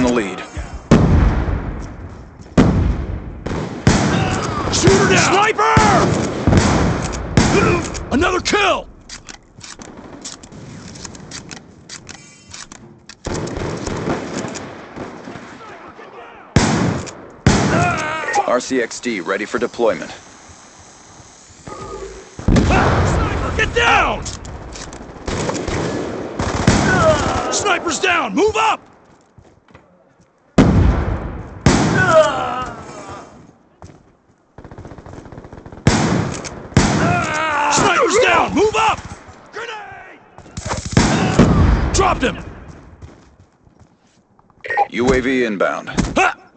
in the lead. Shooter down! Sniper! Another kill! RCXD ready for deployment. Sniper, get down! Sniper's down! Move up! Dropped him! UAV inbound. Ha!